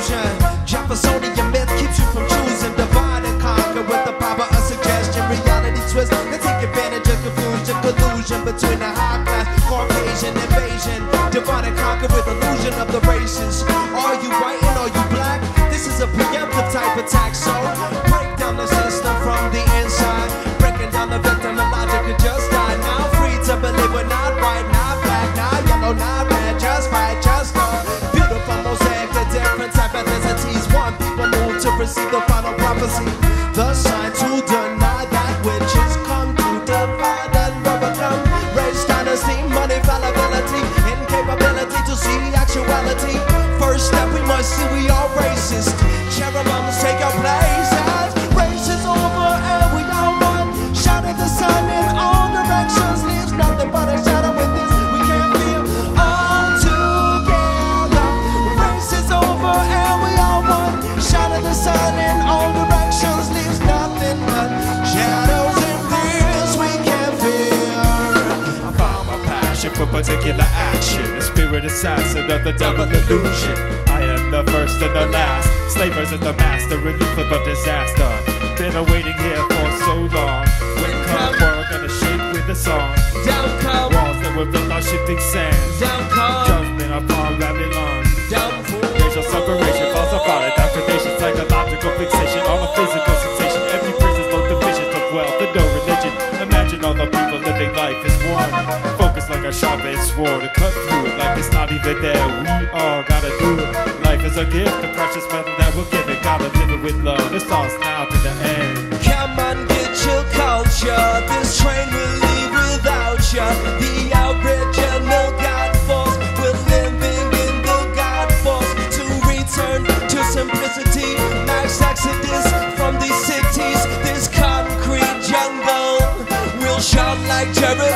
confusion. Jeffersonian myth keeps you from choosing. Divide and conquer with the power of suggestion. Reality twist They take advantage of confusion. Collusion between the high class, Caucasian invasion. Divide and conquer with illusion of the races. Are you white and are you black? This is a preemptive type attack, so receive the final prophecy. The sign to deny that which is come to divide and overcome. Race dynasty, money fallibility, incapability to see actuality. First step we must see we are particular action. The spirit assassin of the devil illusion. I am the first and the last. Slavers and the master, relief of the disaster. Been awaiting here for so long. When come world gonna shake with the song. Down come, Walls that were built on shifting sands. down a sharp and sword to cut through it like it's not even there. We all gotta do it. Life is a gift, the precious metal that we're given. Gotta live it with love. It starts now to the end. Come on, get your culture. This train will leave without you. The no God force. We're living in the God force to return to simplicity. max exodus from these cities. This concrete jungle will shout like Jerry.